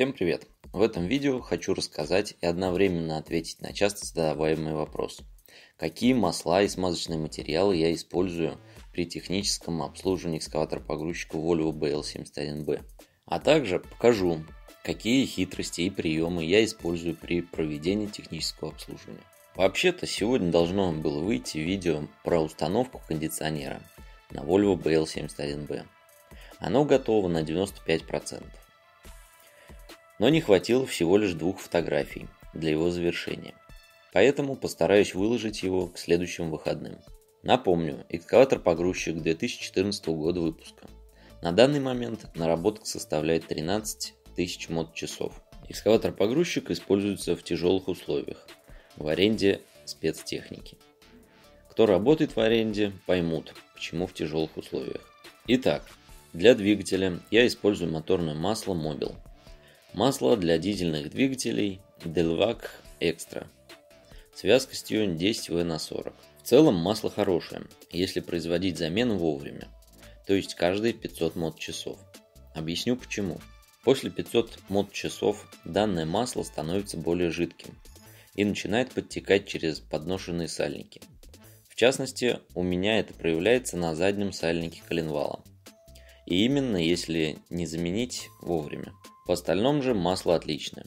Всем привет! В этом видео хочу рассказать и одновременно ответить на часто задаваемый вопрос. Какие масла и смазочные материалы я использую при техническом обслуживании экскаватора-погрузчика Volvo BL71B. А также покажу, какие хитрости и приемы я использую при проведении технического обслуживания. Вообще-то сегодня должно было выйти видео про установку кондиционера на Volvo BL71B. Оно готово на 95%. Но не хватило всего лишь двух фотографий для его завершения. Поэтому постараюсь выложить его к следующим выходным. Напомню, экскаватор-погрузчик 2014 года выпуска. На данный момент наработка составляет 13 тысяч мод-часов. Экскаватор-погрузчик используется в тяжелых условиях, в аренде спецтехники. Кто работает в аренде, поймут, почему в тяжелых условиях. Итак, для двигателя я использую моторное масло Mobil. Масло для дизельных двигателей Delvac Extra с вязкостью 10В на 40. В целом масло хорошее, если производить замену вовремя, то есть каждые 500 мод-часов. Объясню почему. После 500 мод-часов данное масло становится более жидким и начинает подтекать через подношенные сальники. В частности, у меня это проявляется на заднем сальнике коленвала. И именно если не заменить вовремя. В остальном же масло отличное.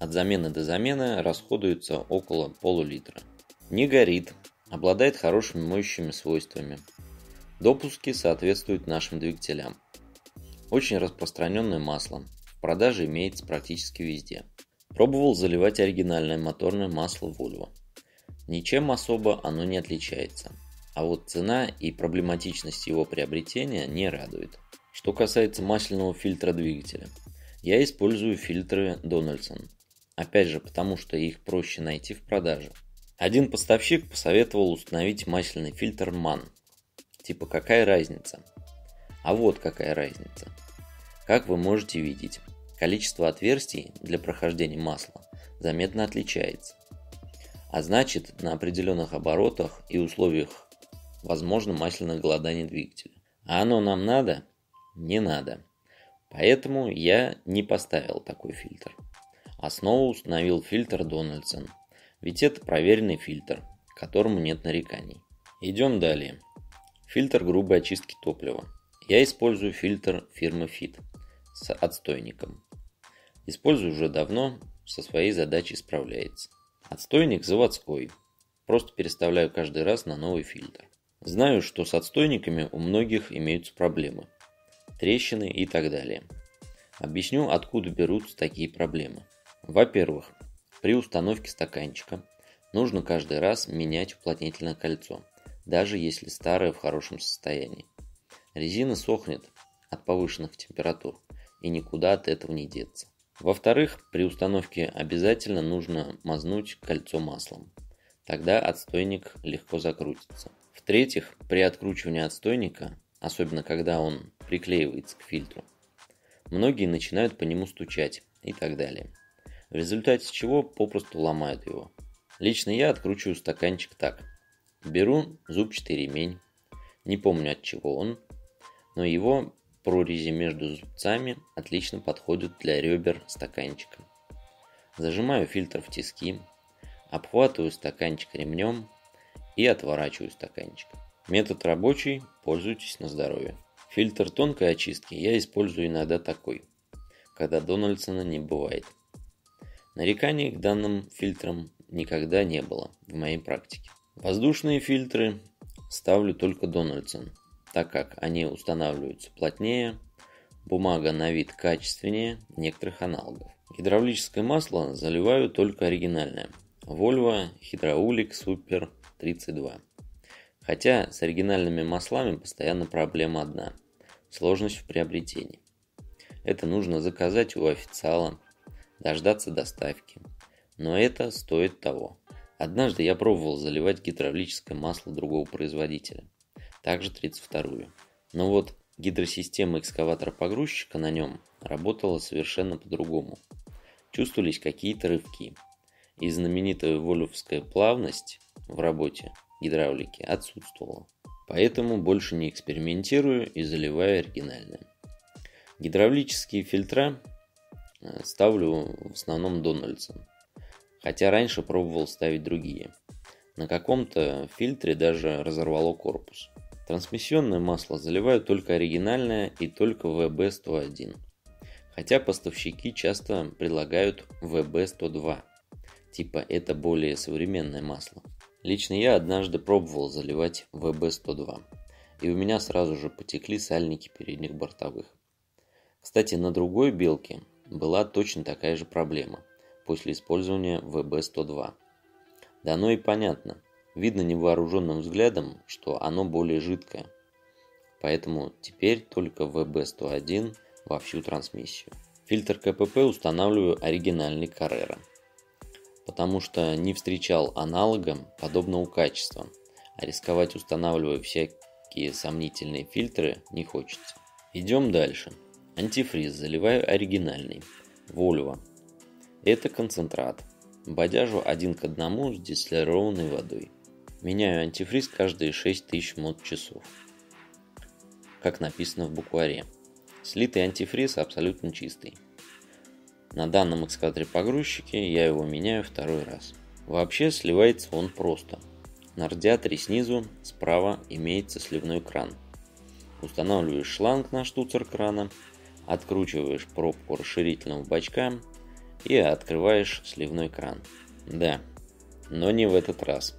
От замены до замены расходуется около полулитра. Не горит, обладает хорошими моющими свойствами. Допуски соответствуют нашим двигателям. Очень распространенное масло. В продаже имеется практически везде. Пробовал заливать оригинальное моторное масло Volvo. Ничем особо оно не отличается. А вот цена и проблематичность его приобретения не радует. Что касается масляного фильтра двигателя. Я использую фильтры Donaldson. Опять же, потому что их проще найти в продаже. Один поставщик посоветовал установить масляный фильтр MAN. Типа какая разница? А вот какая разница. Как вы можете видеть, количество отверстий для прохождения масла заметно отличается. А значит, на определенных оборотах и условиях возможно масляное голодание двигателя. А оно нам надо? Не надо. Поэтому я не поставил такой фильтр. Снова установил фильтр Дональдсон. Ведь это проверенный фильтр, которому нет нареканий. Идем далее. Фильтр грубой очистки топлива. Я использую фильтр фирмы Fit с отстойником. Использую уже давно, со своей задачей справляется. Отстойник заводской. Просто переставляю каждый раз на новый фильтр. Знаю, что с отстойниками у многих имеются проблемы трещины и так далее. Объясню, откуда берутся такие проблемы. Во-первых, при установке стаканчика нужно каждый раз менять уплотнительное кольцо, даже если старое в хорошем состоянии. Резина сохнет от повышенных температур, и никуда от этого не деться. Во-вторых, при установке обязательно нужно мазнуть кольцо маслом. Тогда отстойник легко закрутится. В-третьих, при откручивании отстойника особенно когда он приклеивается к фильтру. Многие начинают по нему стучать и так далее. В результате чего попросту ломают его. Лично я откручиваю стаканчик так. Беру зубчатый ремень, не помню от чего он, но его прорези между зубцами отлично подходят для ребер стаканчика. Зажимаю фильтр в тиски, обхватываю стаканчик ремнем и отворачиваю стаканчик. Метод рабочий, пользуйтесь на здоровье. Фильтр тонкой очистки я использую иногда такой, когда Дональдсона не бывает. Нареканий к данным фильтрам никогда не было в моей практике. Воздушные фильтры ставлю только Дональдсон, так как они устанавливаются плотнее, бумага на вид качественнее некоторых аналогов. Гидравлическое масло заливаю только оригинальное. Volvo Hydraulic Super 32. Хотя с оригинальными маслами постоянно проблема одна – сложность в приобретении. Это нужно заказать у официала, дождаться доставки. Но это стоит того. Однажды я пробовал заливать гидравлическое масло другого производителя, также 32-ю. Но вот гидросистема экскаватора-погрузчика на нем работала совершенно по-другому. Чувствовались какие-то рывки. И знаменитая волювская плавность в работе гидравлики отсутствовало. Поэтому больше не экспериментирую и заливаю оригинальное. Гидравлические фильтра Э, ставлю в основном Дональдсон. Хотя раньше пробовал ставить другие. На каком-то фильтре даже разорвало корпус. Трансмиссионное масло заливаю только оригинальное и только VB101. Хотя поставщики часто предлагают VB102. Типа это более современное масло. Лично я однажды пробовал заливать VB102. И у меня сразу же потекли сальники передних бортовых. Кстати, на другой белке была точно такая же проблема после использования VB102. Да оно и понятно. Видно невооруженным взглядом, что оно более жидкое. Поэтому теперь только VB101 во всю трансмиссию. Фильтр КПП устанавливаю оригинальный Carrera, потому что не встречал аналога подобного качества, а рисковать устанавливая всякие сомнительные фильтры не хочется. Идем дальше. Антифриз заливаю оригинальный. Volvo. Это концентрат. Бодяжу один к одному с дистиллированной водой. Меняю антифриз каждые 6000 мод-часов. Как написано в букваре. Слитый антифриз абсолютно чистый. На данном экскаваторе погрузчике я его меняю второй раз. Вообще сливается он просто. На радиаторе снизу справа имеется сливной кран. Устанавливаешь шланг на штуцер крана откручиваешь пробку расширительного бачка и открываешь сливной кран. Да, но не в этот раз.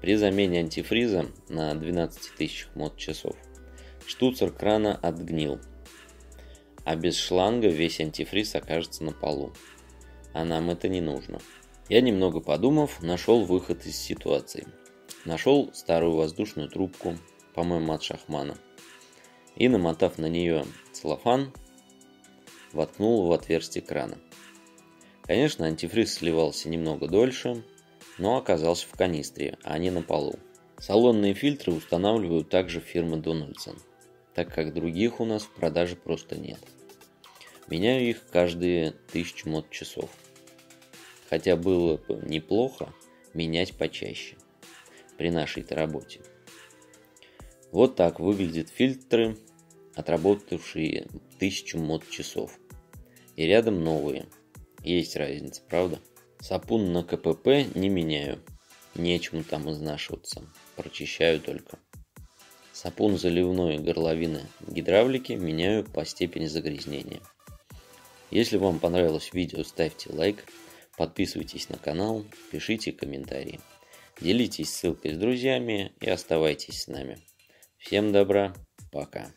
При замене антифриза на 12 тысяч мод часов штуцер крана отгнил, а без шланга весь антифриз окажется на полу. А нам это не нужно. Я немного подумав, нашел выход из ситуации. Нашел старую воздушную трубку, по-моему, от Шахмана – и, намотав на нее целлофан, воткнул в отверстие крана. Конечно, антифриз сливался немного дольше, но оказался в канистре, а не на полу. Салонные фильтры устанавливают также фирмы Donaldson, так как других у нас в продаже просто нет. Меняю их каждые 1000 мод часов. Хотя было бы неплохо менять почаще при нашей-то работе. Вот так выглядят фильтры, отработавшие 1000 мод часов. И рядом новые. Есть разница, правда? Сапун на КПП не меняю. Нечему там изнашиваться. Прочищаю только. Сапун заливной горловины гидравлики меняю по степени загрязнения. Если вам понравилось видео, ставьте лайк, подписывайтесь на канал, пишите комментарии. Делитесь ссылкой с друзьями и оставайтесь с нами. Всем добра, пока.